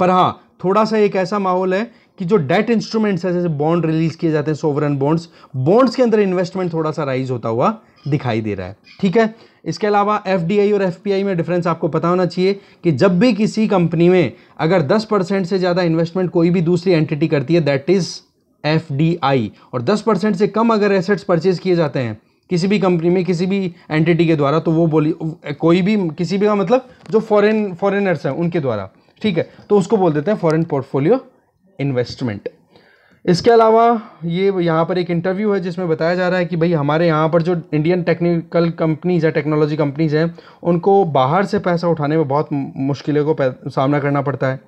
पर हाँ थोड़ा सा एक ऐसा माहौल है कि जो डेट इंस्ट्रूमेंट्स है, जैसे बॉन्ड रिलीज़ किए जाते हैं सोवरन बॉन्ड्स बॉन्ड्स के अंदर इन्वेस्टमेंट थोड़ा सा राइज होता हुआ दिखाई दे रहा है। ठीक है? इसके अलावा एफडीआई और एफपीआई में डिफरेंस आपको पता होना चाहिए कि जब भी किसी कंपनी में अगर 10 परसेंट से ज़्यादा इन्वेस्टमेंट कोई भी दूसरी एंटिटी करती है दैट इज़ एफडीआई और 10 परसेंट से कम अगर एसेट्स परचेज किए जाते हैं किसी भी कंपनी में, किसी भी एंटिटी के द्वारा तो वो बोली, कोई भी, किसी भी का मतलब जो फॉरेन फॉरेनर्स हैं, उनके द्वारा। ठीक है तो उसको बोल देते हैं फॉरेन पोर्टफोलियो इन्वेस्टमेंट इसके अलावा ये यहाँ पर एक इंटरव्यू है जिसमें बताया जा रहा है कि भाई हमारे यहाँ पर जो इंडियन टेक्निकल कंपनीज़ है टेक्नोलॉजी कंपनीज़ हैं, उनको बाहर से पैसा उठाने में बहुत मुश्किलों को सामना करना पड़ता है।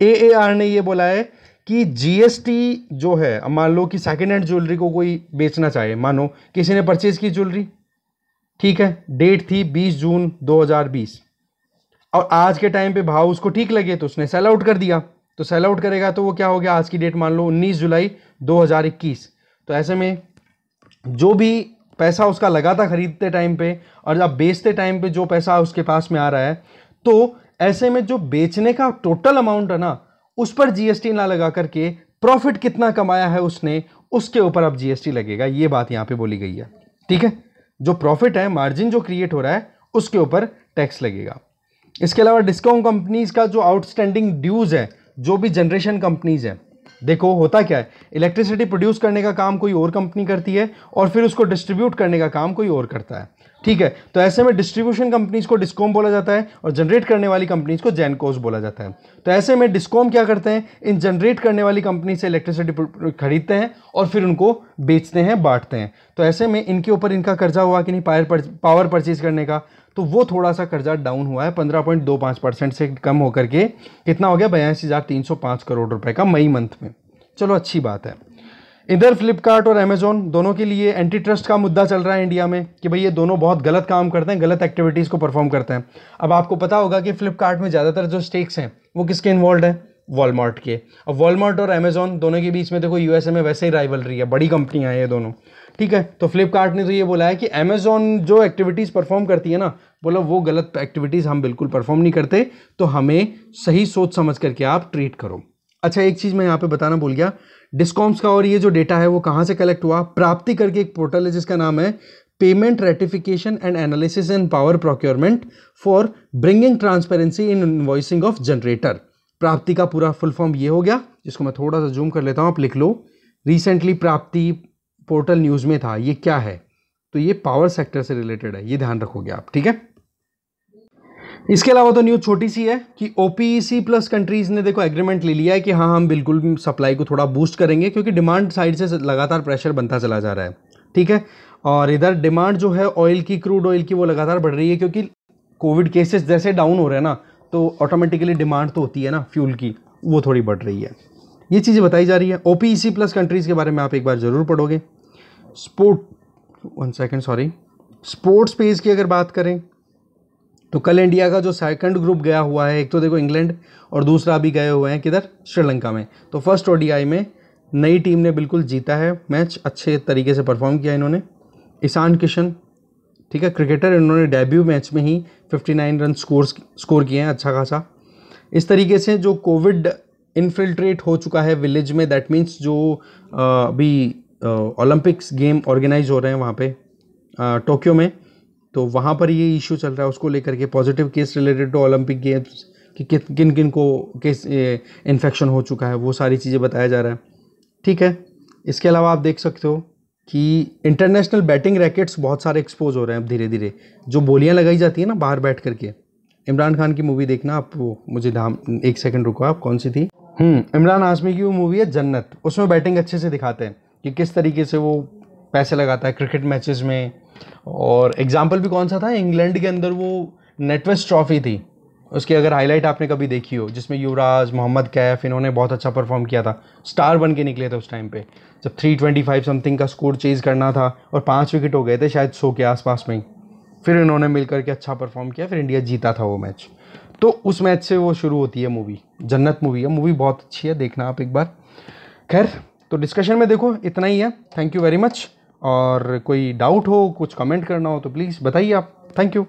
ए आर ने ये बोला है कि जीएसटी जो है मान लो कि सेकेंड हैंड ज्वेलरी को कोई बेचना चाहे, मानो किसी ने परचेज की ज्वेलरी ठीक है डेट थी 20 जून 2020 और आज के टाइम पे भाव उसको ठीक लगे तो उसने सेल आउट कर दिया। तो सेल आउट करेगा तो वो क्या हो गया? आज की डेट मान लो 19 जुलाई 2021 तो ऐसे में जो भी पैसा उसका लगा था खरीदते टाइम पे और जब बेचते टाइम पे जो पैसा उसके पास में आ रहा है तो ऐसे में जो बेचने का टोटल अमाउंट है ना, उस पर जीएसटी ना लगा करके प्रॉफिट कितना कमाया है उसने, उसके ऊपर अब जीएसटी लगेगा। ये बात यहाँ पे बोली गई है। ठीक है? जो प्रॉफिट है मार्जिन जो क्रिएट हो रहा है, उसके ऊपर टैक्स लगेगा। इसके अलावा डिस्काउंट कंपनीज़ का जो आउटस्टैंडिंग ड्यूज है, जो भी जनरेशन कंपनीज़ है, देखो होता क्या है? इलेक्ट्रिसिटी प्रोड्यूस करने का काम कोई और कंपनी करती है और फिर उसको डिस्ट्रीब्यूट करने का काम कोई और करता है। ठीक है तो ऐसे में डिस्ट्रीब्यूशन कंपनीज़ को डिस्कॉम बोला जाता है और जनरेट करने वाली कंपनीज़ को जैनकोस बोला जाता है। तो ऐसे में डिस्कॉम क्या करते हैं? इन जनरेट करने वाली कंपनी से इलेक्ट्रिसिटी खरीदते हैं और फिर उनको बेचते हैं, बांटते हैं। तो ऐसे में इनके ऊपर इनका कर्जा हुआ कि नहीं? पावर पावर परचेज करने का। तो वो थोड़ा सा कर्जा डाउन हुआ है, पंद्रह पॉइंट दो पाँच परसेंट से कम होकर के। कितना हो गया? बयासी हज़ार तीन सौ पाँच करोड़ रुपए का मई मंथ में। चलो, अच्छी बात है। इधर फ्लिपकार्ट और अमेजोन दोनों के लिए एंटी ट्रस्ट का मुद्दा चल रहा है इंडिया में कि भाई ये दोनों बहुत गलत काम करते हैं, गलत एक्टिविटीज़ को परफॉर्म करते हैं। अब आपको पता होगा कि फ्लिपकार्ट में ज़्यादातर जो स्टेक्स हैं, वो किसके इन्वॉल्व हैं? वॉलमार्ट के। अब वॉलमार्ट और अमेजोन दोनों के बीच में देखो यूएसए में वैसे ही राइवल रही है, बड़ी कंपनियाँ हैं ये दोनों। ठीक है तो फ्लिपकार्ट ने तो ये बोला है कि अमेजोन जो एक्टिविटीज़ परफॉर्म करती है ना, बोला वो गलत एक्टिविटीज़ हम बिल्कुल परफॉर्म नहीं करते तो हमें सही सोच समझ करके आप ट्रीट करो। अच्छा एक चीज़ मैं यहाँ पे बताना भूल गया डिस्कॉम्स का और ये जो डेटा है वो कहाँ से कलेक्ट हुआ? प्राप्ति करके एक पोर्टल है जिसका नाम है payment ratification and analysis and power procurement for bringing transparency in invoicing of generator Praapti का पूरा फुल फॉर्म ये हो गया, जिसको मैं थोड़ा सा जूम कर लेता हूँ, आप लिख लो। रिसेंटली प्राप्ति पोर्टल न्यूज़ में था, ये क्या है? तो ये पावर सेक्टर से रिलेटेड है, ये ध्यान रखोगे आप, ठीक है? इसके अलावा तो न्यूज़ छोटी सी है कि ओपीईसी प्लस कंट्रीज़ ने देखो एग्रीमेंट ले लिया है कि हाँ हम बिल्कुल सप्लाई को थोड़ा बूस्ट करेंगे, क्योंकि डिमांड साइड से लगातार प्रेशर बनता चला जा रहा है, ठीक है? और इधर डिमांड जो है ऑयल की क्रूड ऑयल की, वो लगातार बढ़ रही है, क्योंकि कोविड केसेस जैसे डाउन हो रहे हैं ना तो ऑटोमेटिकली डिमांड तो होती है ना फ्यूल की, वो थोड़ी बढ़ रही है। ये चीज़ें बताई जा रही है। ओ प्लस कंट्रीज़ के बारे में आप एक बार ज़रूर पढ़ोगे। Sport one second sorry sports page की अगर बात करें तो कल इंडिया का जो सेकंड ग्रुप गया हुआ है, एक तो देखो इंग्लैंड और दूसरा अभी गए हुए हैं किधर? श्रीलंका में। तो फ़र्स्ट ओडीआई में नई टीम ने बिल्कुल जीता है। मैच अच्छे तरीके से परफॉर्म किया इन्होंने। ईशान किशन, ठीक है क्रिकेटर इन्होंने डेब्यू मैच में ही 59 रन स्कोर स्कोर किए हैं अच्छा खासा। इस तरीके से जो कोविड इनफिल्ट्रेट हो चुका है विलेज में दैट मीन्स जो अभी ओलंपिक्स गेम ऑर्गेनाइज हो रहे हैं वहाँ पे टोक्यो में। तो वहाँ पर ये इशू चल रहा है उसको लेकर के positive case related to Olympic games कि किन किन को केस इन्फेक्शन हो चुका है, वो सारी चीज़ें बताया जा रहा है। ठीक है? इसके अलावा आप देख सकते हो कि इंटरनेशनल बैटिंग रैकेट्स बहुत सारे एक्सपोज हो रहे हैं अब धीरे धीरे जो बोलियाँ लगाई जाती हैं ना बाहर बैठ करके। इमरान खान की मूवी देखना, आप मुझे धाम, एक सेकंड रुको आप, कौन सी थी? हम्म इमरान हाशमी की वो मूवी है जन्नत। उसमें बैटिंग अच्छे से दिखाते हैं। कि किस तरीके से वो पैसे लगाता है क्रिकेट मैचेस में? और एग्ज़ाम्पल भी कौन सा था? इंग्लैंड के अंदर वो नेटवेस्ट ट्रॉफी थी। उसकी अगर हाईलाइट आपने कभी देखी हो, जिसमें युवराज, मोहम्मद कैफ, इन्होंने बहुत अच्छा परफॉर्म किया था। स्टार बन के निकले थे उस टाइम पे। जब 325 समथिंग का स्कोर चेज करना था और पाँच विकेट हो गए थे शायद सौ के आसपास में फिर इन्होंने मिल करके अच्छा परफॉर्म किया, फिर इंडिया जीता था वो मैच तो उस मैच से वो शुरू होती है मूवी जन्नत मूवी है मूवी बहुत अच्छी है, देखना आप एक बार। खैर तो डिस्कशन में देखो, इतना ही है। थैंक यू वेरी मच और कोई डाउट हो, कुछ कमेंट करना हो तो प्लीज़ बताइए आप। Thank you